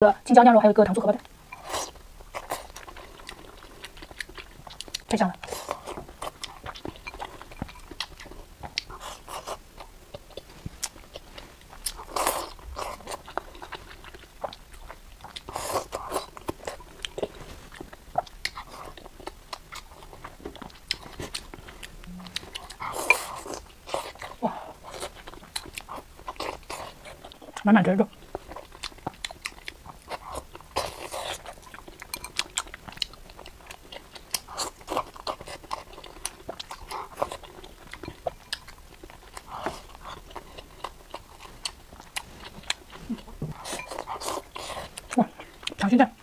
个青椒酿肉，还有一个糖醋荷包蛋，太香了。哇，满满的肉。哇，尝鲜蛋。